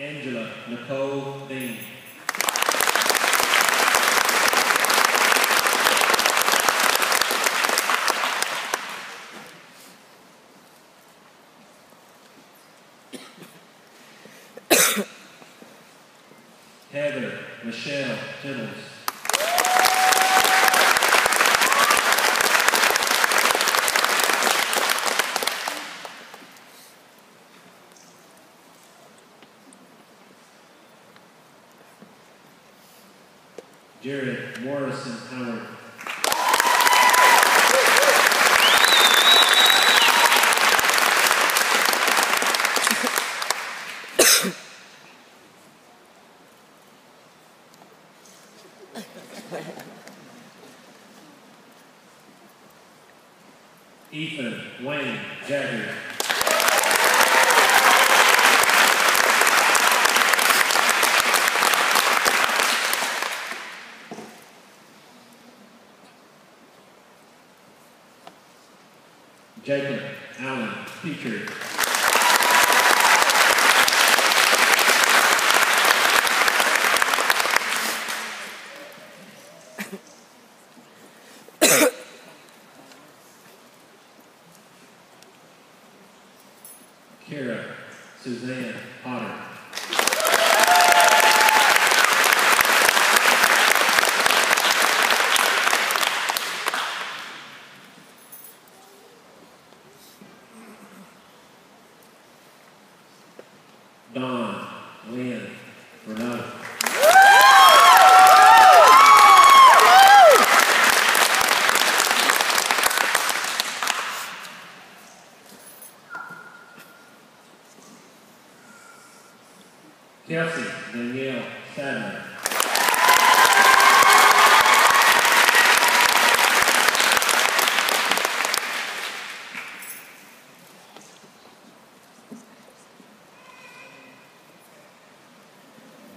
Angela Nicole Dean. Heather Michelle Tittles. Howard. Ethan Wayne Jagger. Jacob Allen Petrie. Kara Suzanne Potter. Dawn Lynn Renault. Kelsey Danielle Sadler.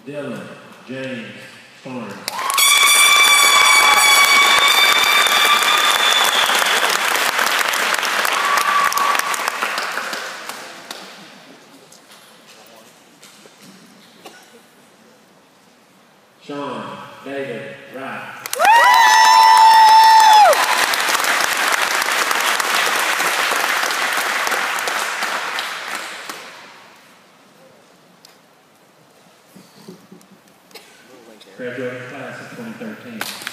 Dylan James Torrance. Sean David Wright. graduating class of 2013.